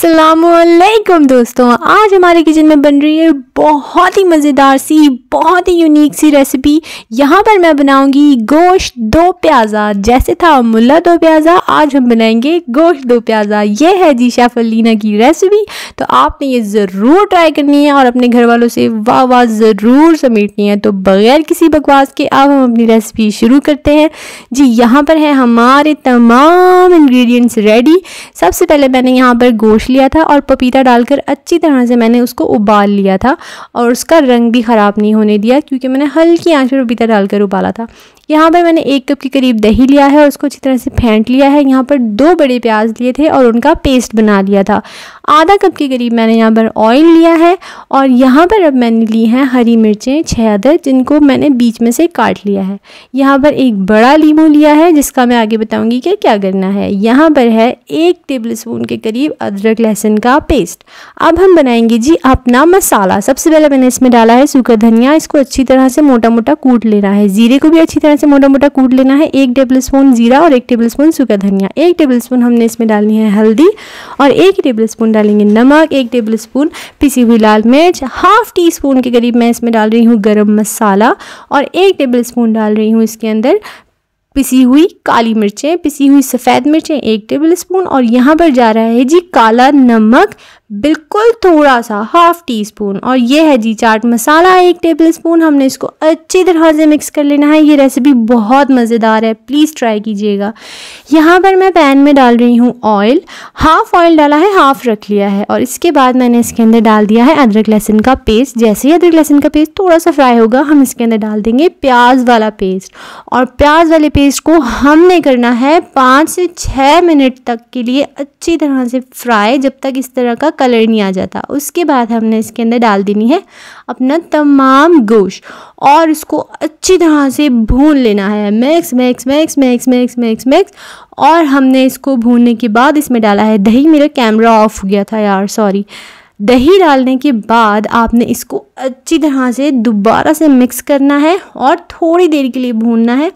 असलकुम दोस्तों। आज हमारे किचन में बन रही है बहुत ही मज़ेदार सी, बहुत ही यूनिक सी रेसिपी यहाँ पर मैं बनाऊँगी गोश्त दो प्याज़ा। जैसे था मुल्ला दो प्याज़ा, आज हम बनाएँगे गोश्त दो प्याज़ा। ये है जी शेफ अलीना की रेसिपी तो आपने ये ज़रूर ट्राई करनी है और अपने घर वालों से वाह वाह ज़रूर समेटनी है। तो बगैर किसी बकवास के अब हम अपनी रेसिपी शुरू करते हैं। जी, यहाँ पर है हमारे तमाम इन्ग्रीडियंट्स रेडी सबसे पहले मैंने यहाँ पर गोश्त लिया था और पपीता डालकर अच्छी तरह से मैंने उसको उबाल लिया था और उसका रंग भी ख़राब नहीं होने दिया क्योंकि मैंने हल्की आँच पर पपीता डालकर उबाला था। यहाँ पर मैंने एक कप के करीब दही लिया है और उसको अच्छी तरह से फेंट लिया है। यहाँ पर दो बड़े प्याज लिए थे और उनका पेस्ट बना लिया था। आधा कप के करीब मैंने यहाँ पर ऑयल लिया है और यहाँ पर अब मैंने ली हैं हरी मिर्चें छः अदर जिनको मैंने बीच में से काट लिया है। यहाँ पर एक बड़ा लीमू लिया है, जिसका मैं आगे बताऊँगी कि क्या करना है। यहाँ पर है एक टेबल स्पून के करीब अदरक लहसुन का पेस्ट अब हम बनाएँगे जी अपना मसाला। सबसे पहले मैंने इसमें डाला है सूखा धनिया। इसको अच्छी तरह से मोटा मोटा कूट लेना है। ज़ीरे को भी अच्छी तरह से मोटा मोटा कूट लेना है एक टेबल स्पून जीरा और एक टेबल स्पून सूखा धनिया। एक टेबल स्पून हमने इसमें डालनी है हल्दी और एक टेबल स्पून डालेंगे नमक, एक टेबल स्पून पिसी हुई लाल मिर्च, हाफ़ टी स्पून के करीब मैं इसमें डाल रही हूँ गर्म मसाला और एक टेबल स्पून डाल रही हूँ इसके अंदर पिसी हुई काली मिर्चें, पिसी हुई सफ़ेद मिर्चें एक टेबल स्पून और यहाँ पर जा रहा है जी काला नमक बिल्कुल थोड़ा सा हाफ़ टी स्पून और ये है जी चाट मसाला एक टेबल स्पून हमने इसको अच्छी तरह से मिक्स कर लेना है। ये रेसिपी बहुत मज़ेदार है। प्लीज़ ट्राई कीजिएगा। यहाँ पर मैं पैन में डाल रही हूँ ऑयल हाफ़ ऑयल डाला है हाफ़ रख लिया है। और इसके बाद मैंने इसके अंदर डाल दिया है अदरक लहसुन का पेस्ट जैसे ही अदरक लहसुन का पेस्ट थोड़ा सा फ्राई होगा, हम इसके अंदर डाल देंगे प्याज वाला पेस्ट और प्याज वाले पेस्ट को हमने करना है पाँच से छः मिनट तक के लिए अच्छी तरह से फ्राई जब तक इस तरह का कलर नहीं आ जाता। उसके बाद हमने इसके अंदर डाल देनी है अपना तमाम गोश्त और इसको अच्छी तरह से भून लेना है। Max max max max max max max और हमने इसको भूनने के बाद इसमें डाला है दही। मेरा कैमरा ऑफ़ हो गया था यार, सॉरी। दही डालने के बाद आपने इसको अच्छी तरह से दोबारा से मिक्स करना है और थोड़ी देर के लिए भूनना है।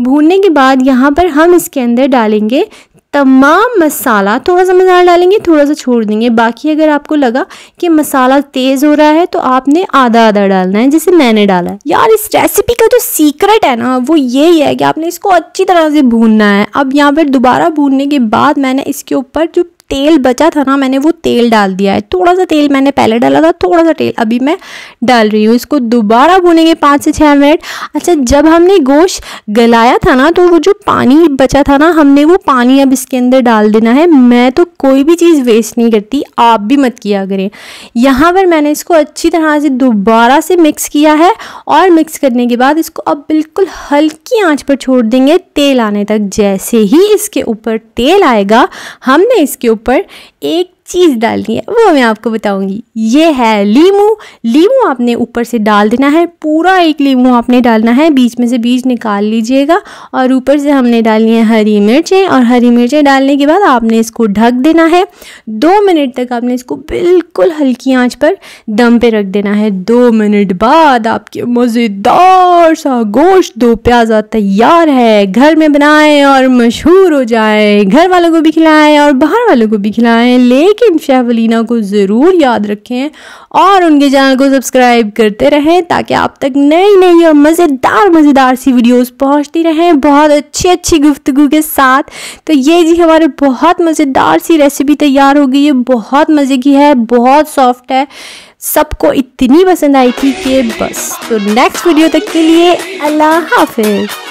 भूनने के बाद यहाँ पर हम इसके अंदर डालेंगे तमाम मसाला थोड़ा सा मसाला डालेंगे, थोड़ा सा छोड़ देंगे। बाकी अगर आपको लगा कि मसाला तेज़ हो रहा है तो आपने आधा आधा डालना है, जैसे मैंने डाला है। यार, इस रेसिपी का जो सीक्रेट है ना, वो यही है कि आपने इसको अच्छी तरह से भूनना है। अब यहाँ पर दोबारा भूनने के बाद मैंने इसके ऊपर जो तेल बचा था ना, मैंने वो तेल डाल दिया है। थोड़ा सा तेल मैंने पहले डाला था थोड़ा सा तेल अभी मैं डाल रही हूँ। इसको दोबारा भूनेंगे पाँच से छः मिनट। अच्छा जब हमने गोश्त गलाया था ना तो वो जो पानी बचा था ना, हमने वो पानी अब इसके अंदर डाल देना है। मैं तो कोई भी चीज़ वेस्ट नहीं करती, आप भी मत किया करें। यहाँ पर मैंने इसको अच्छी तरह से दोबारा से मिक्स किया है और मिक्स करने के बाद इसको अब बिल्कुल हल्की आँच पर छोड़ देंगे तेल आने तक। जैसे ही इसके ऊपर तेल आएगा, हमने इसके ऊपर ऊपर एक चीज़ डालनी है, वो मैं आपको बताऊँगी। ये है लीमू। लीमू आपने ऊपर से डाल देना है, पूरा एक लीमू आपने डालना है। बीच में से बीज निकाल लीजिएगा और ऊपर से हमने डालनी है हरी मिर्चें और हरी मिर्चें डालने के बाद आपने इसको ढक देना है। दो मिनट तक आपने इसको बिल्कुल हल्की आँच पर दम पे रख देना है। दो मिनट बाद आपके मज़ेदार सा गोश्त, दो प्याज़ा तैयार है। घर में बनाएँ और मशहूर हो जाए। घर वालों को भी खिलाएँ और बाहर वालों को भी खिलाएँ। लेकिन लेकिन शेफ को ज़रूर याद रखें और उनके चैनल को सब्सक्राइब करते रहें ताकि आप तक नई नई और मज़ेदार मज़ेदार सी वीडियोस पहुँचती रहें बहुत अच्छी अच्छी गुफ्तु के साथ। तो ये जी हमारे बहुत मज़ेदार सी रेसिपी तैयार हो गई है, बहुत मज़े की है, बहुत सॉफ्ट है। सबको इतनी पसंद आई थी कि बस। तो नेक्स्ट वीडियो तक के लिए अल्लाह हाफिज़।